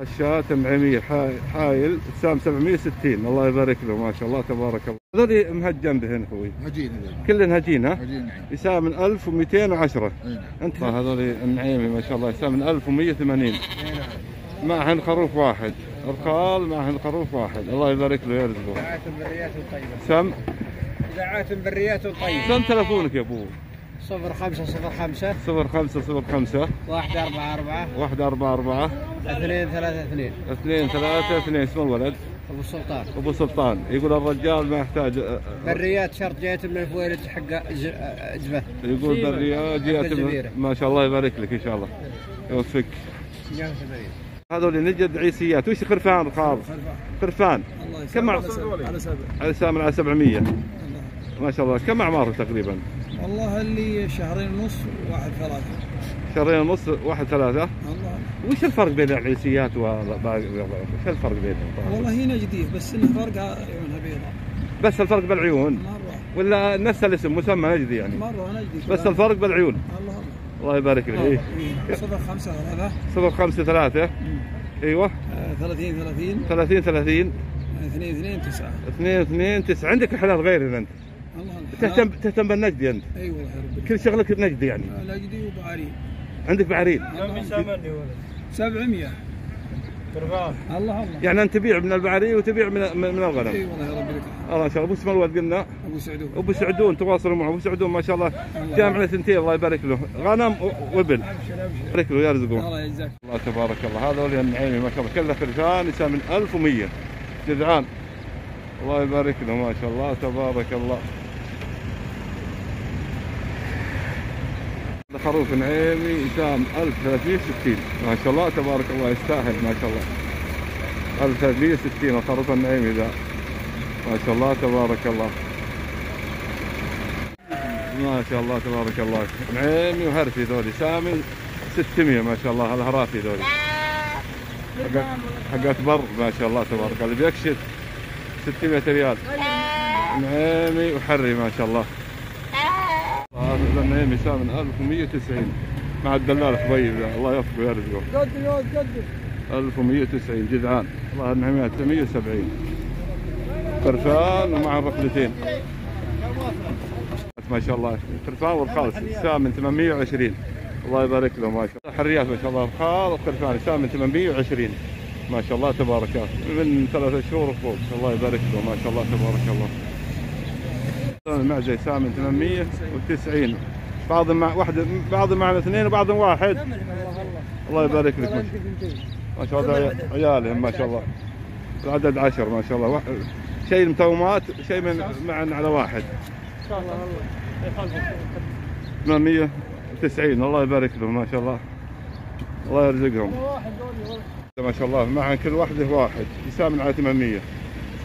الشاة معمية حا- حايل سام 760 الله يبارك له ما شاء الله تبارك الله. هذول مهجن بهن أخوي. هجين كلهن هجين ها؟ هجين نعم يساوي من 1210 إي نعم. انت هذول النعيمي ما شاء الله يساوي من 1180 معهن خروف واحد. الخال معهن خروف واحد. الله يبارك له يرزقه. إذاعات بريات طيبة سم؟ إذاعات بريات طيبة سم تلفونك يا ابو صفر خمسة صفر خمسة. 0505 واحد أربعة أربعة. 144 اثنين ثلاثة اثنين. 2 3 2 اسم الولد؟ أبو السلطان أبو سلطان. يقول الرجال ما يحتاج بريات شرط جيت من الفويلة حق أجبة يقول بالرياض جهة الجزيرة. ما شاء الله يبارك لك إن شاء الله. يوفقك. هذول نجد عيسيات. وش خرفان؟ خالص خرفان. كم. على سبع على سامن على 700 ما شاء الله. كم اعماره تقريبا؟ والله اللي شهرين ونص واحد ثلاثة. شهرين ونص واحد ثلاثة؟ الله وش الفرق بين العيسيات وباقي وش الفرق بينهم؟ والله هي نجدية بس انه فرق عيونها بيضاء. بس الفرق بالعيون؟ مرة. ولا نفس الاسم مسمى نجدي يعني؟ مرة نجدي بس الفرق بالعيون. الله. الله الله يبارك لك إيه. صفر خمسة ثلاثة. صفر خمسة ثلاثة. أيوه. آه، ثلاثين ثلاثين. 30 30 آه، اثنين اثنين تسعة. 2 2 9 عندك حلال غير أنت. تهتم تهتم بالنجدي أنت. أي والله يا رب كل شغلك نجدي يعني. نجدي وبعري عندك بعرين سبعمية. الله الله. يعني أنت تبيع من البعري وتبيع من من الغنم. أي والله يا رب لك الله ان شاء الله أبو اسم الولد قلنا. أبو سعدون. أبو سعدون تواصلوا معه. أبو سعدون ما شاء الله جامعنا ثنتين الله يبارك له. غنم وإبل. يبارك له يرزقه. الله يجزاك. الله تبارك الله. هذا ولي النعيمي ما شاء الله. كله خرفان يساوي من 1100 جذعان الله يبارك له ما شاء الله. تبارك الله. خروف نعيمي يسام 1360 ما شاء الله تبارك الله يستاهل ما شاء الله. 1360 الخروف النعيمي ذا. ما شاء الله تبارك الله. ما شاء الله تبارك الله. نعيمي وهرفي ذولي سامي 600 ما شاء الله. الهرافي ذولي. حقت بر ما شاء الله تبارك الله. بيكشف 600 ريال. نعيمي وحري ما شاء الله. هذا النعيمي سام من 1190 مع الدلال حبيب الله يوفقه ويرزقه. قد قد 1190 جذعان. الله النعيمات 170 خرفان ومع الركلتين. ما شاء الله. خرفان والخالص سام من 820 الله يبارك له ما شاء الله. حريات ما شاء الله. الخال والخرفان سام من 820 ما شاء الله تبارك الله. من ثلاثة شهور وفوق. الله يبارك له ما شاء الله تبارك الله. المعزة سام من 890 بعض مع واحد بعض معنا اثنين وبعض واحد. الله يبارك لك ما شاء الله. شاء الله عيالهم ما شاء الله. العدد عشر ما شاء الله. واحد شيء المتومات شيء من معا على واحد. 890 الله يبارك لهم ما شاء الله. الله يرزقهم. ما شاء الله. مع كل واحدة واحد. يسامن على 800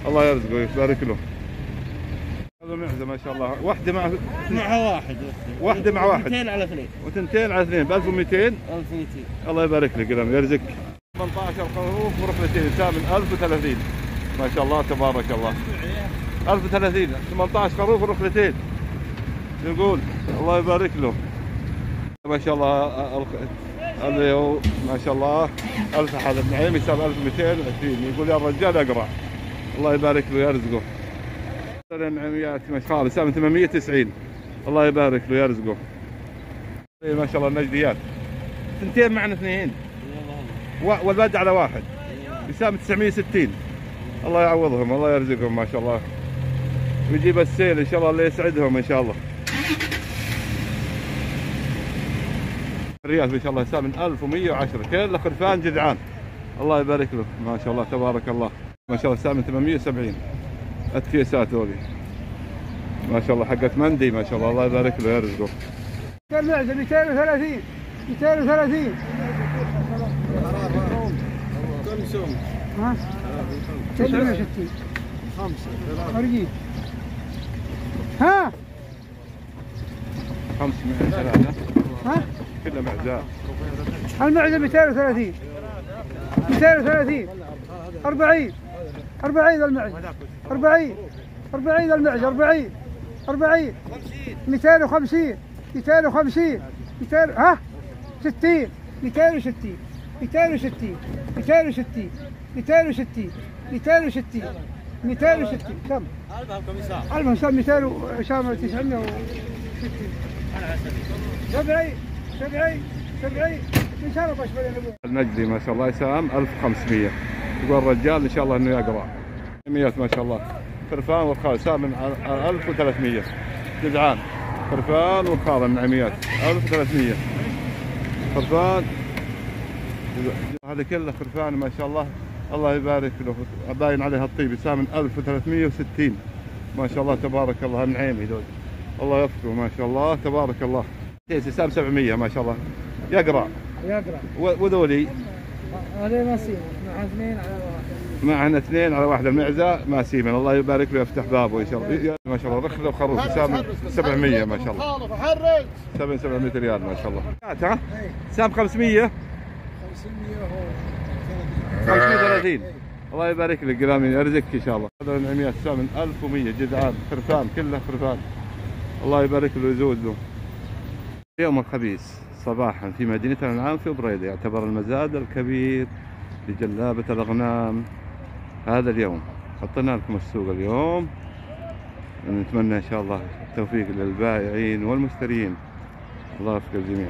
الله يرزقه ويبارك له. هذا معزة ما شاء الله. واحدة مع مع واحد. واحدة مع واحد. 200 على اثنين. وثنتين على اثنين. ب 1200 1200 الله يبارك لك قلم يرزقك 18 خروف وركلتين يساوي 1030 ما شاء الله تبارك الله. 1030 18 خروف وركلتين يقول الله يبارك له. ما شاء الله هذا هو ما شاء الله. ألف أحد النعيم يساوي 1220 يقول يا الرجال أقرع الله يبارك له يرزقه. ما شاء الله يساوي 890 الله يبارك له يرزقه. إيه ما شاء الله النجديات ثنتين معنا اثنين. والبد على واحد. يساوي 960 الله يعوضهم الله يرزقهم ما شاء الله. ويجيب السيل إن شاء الله اللي يسعدهم إن شاء الله. الريال ما شاء الله من 1110 كله خرفان جذعان الله يبارك له ما شاء الله تبارك الله. ما شاء الله من 870 الكيسات هذه ما شاء الله حقت مندي ما شاء الله. الله يبارك له يرزقه المعزة 230 230 ها؟ 960 خارجين ها؟ 500 ثلاثة. ها؟ كلها معزات المعزة 230 230 40 40 المعزة 40 40 المعزة 40 40 250 250 200 ها؟ 60 260 260 260 260 260 260 كم؟ ألف حساب 200 وشامل 960 70 70 70 إن شاء الله النجدي ما شاء الله يسام 1500 يقول الرجال إن شاء الله إنه يقرأ. 100 ما شاء الله. فرفان والخال سام 1300 جدعان فرفان والخال من عميات. 1300 فرفان. هذا كله فرفان ما شاء الله. الله يبارك له. باين عليه الطيب. سام 1360 ما شاء الله تبارك الله. النعيمي دول الله يوفقه ما شاء الله. تبارك الله. سام 700 ما شاء الله. يقرأ. يقرأ. و- وذولي. هذا نصيب مع اثنين على معنا اثنين على واحدة المعزه ما سيمن الله يبارك له يفتح بابه إن شاء الله. ما شاء الله رخله وخروف سام 700 ما شاء الله. حرج 7 700 ريال ما شاء الله. ها؟ سام 500 530 الله يبارك لك قلامي يرزقك إن شاء الله. هذا النعميات سام 1100 جدعان خرفان كله خرفان. الله يبارك له ويزود له. يوم الخميس صباحا في مدينة الأنعام في بريدة يعتبر المزاد الكبير لجلابة الأغنام. هذا اليوم. حطينا لكم السوق اليوم. نتمنى إن شاء الله التوفيق للبائعين والمشترين. الله يوفق الجميع.